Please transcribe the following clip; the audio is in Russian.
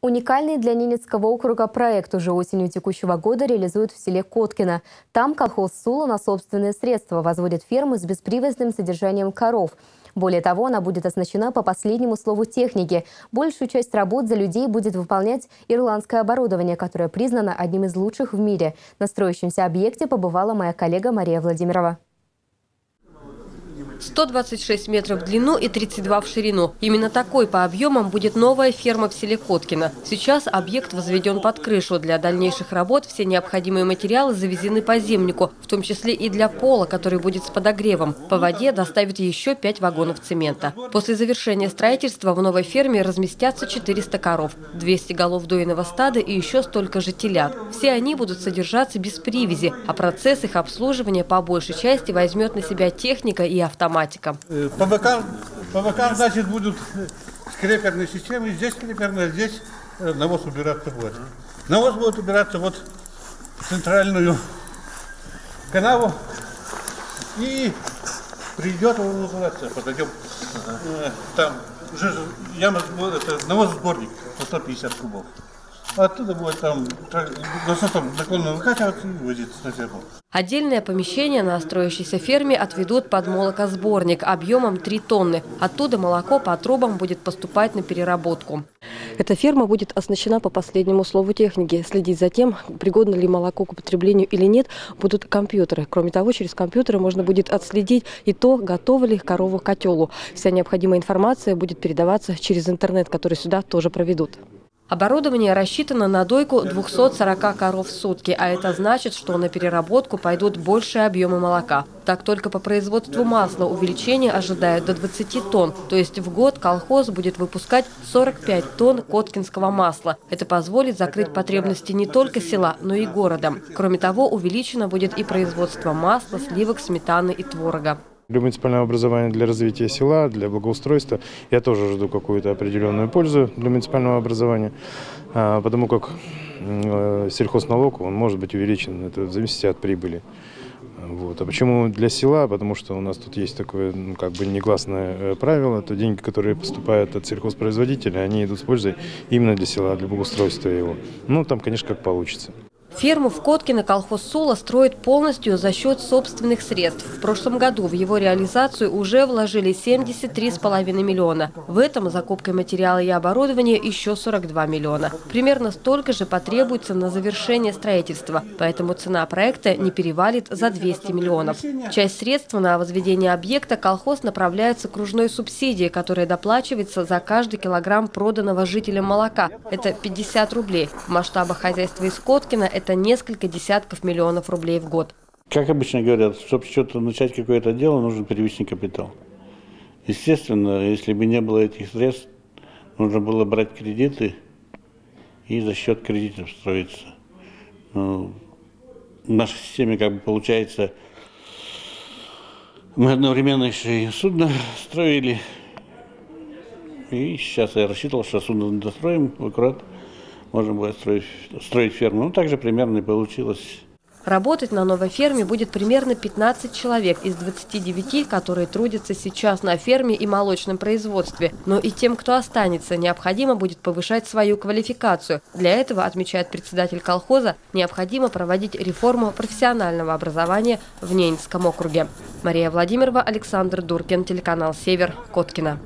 Уникальный для Ненецкого округа проект уже осенью текущего года реализуют в селе Коткино. Там колхоз Сула на собственные средства возводит фермы с беспривозным содержанием коров. Более того, она будет оснащена по последнему слову техники. Большую часть работ за людей будет выполнять ирландское оборудование, которое признано одним из лучших в мире. На строящемся объекте побывала моя коллега Мария Владимирова. 126 метров в длину и 32 в ширину. Именно такой по объемам будет новая ферма в селе Коткино. Сейчас объект возведен под крышу. Для дальнейших работ все необходимые материалы завезены по земнику, в том числе и для пола, который будет с подогревом. По воде доставят еще 5 вагонов цемента. После завершения строительства в новой ферме разместятся 400 коров, 200 голов дойного стада и еще столько же телят. Все они будут содержаться без привязи, а процесс их обслуживания по большей части возьмет на себя техника и автомат автоматика. Э, по бокам, по бокам значит, будут скреперные системы. Здесь скреперная, здесь э, навоз убираться будет. Навоз будет убираться вот в центральную канаву и придет он подойдем, э, там уже яма, это навоз сборник, 150 кубов. Оттуда будет там носотом законно выкачиваться и возиться на ферму. Отдельное помещение на строящейся ферме отведут под молокосборник объемом 3 тонны. Оттуда молоко по трубам будет поступать на переработку. Эта ферма будет оснащена по последнему слову техники. Следить за тем, пригодно ли молоко к употреблению или нет, будут компьютеры. Кроме того, через компьютеры можно будет отследить и то, готова ли корова к котелу. Вся необходимая информация будет передаваться через интернет, который сюда тоже проведут. Оборудование рассчитано на дойку 240 коров в сутки, а это значит, что на переработку пойдут большие объемы молока. Так только по производству масла увеличение ожидают до 20 тонн, то есть в год колхоз будет выпускать 45 тонн коткинского масла. Это позволит закрыть потребности не только села, но и города. Кроме того, увеличено будет и производство масла, сливок, сметаны и творога. Для муниципального образования, для развития села, для благоустройства я тоже жду какую-то определенную пользу для муниципального образования, а, потому как э, сельхозналог он может быть увеличен, это в зависимости от прибыли. Вот. А почему для села? Потому что у нас тут есть такое ну, как бы негласное э, правило, это деньги, которые поступают от сельхозпроизводителя, они идут с пользой именно для села, для благоустройства его. Ну, там, конечно, как получится. Ферму в Коткино колхоз Сула строит полностью за счет собственных средств. В прошлом году в его реализацию уже вложили 73,5 миллиона. В этом закупкой материала и оборудования еще 42 миллиона. Примерно столько же потребуется на завершение строительства, поэтому цена проекта не перевалит за 200 миллионов. Часть средств на возведение объекта колхоз направляет с окружной субсидии, которая доплачивается за каждый килограмм проданного жителям молока. Это 50 рублей. В масштабах хозяйства из Коткина это это несколько десятков миллионов рублей в год. Как обычно говорят, чтобы что-то начать какое-то дело, нужен первичный капитал. Естественно, если бы не было этих средств, нужно было брать кредиты и за счет кредитов строиться. Но в нашей системе как бы получается, мы одновременно еще и судно строили, и сейчас я рассчитывал, что судно достроим аккурат можно будет строить, строить ферму. Ну, так же примерно и получилось. Работать на новой ферме будет примерно 15 человек из 29, которые трудятся сейчас на ферме и молочном производстве. Но и тем, кто останется, необходимо будет повышать свою квалификацию. Для этого, отмечает председатель колхоза, необходимо проводить реформу профессионального образования в Ненецком округе. Мария Владимирова, Александр Дуркин, телеканал «Север», Коткина.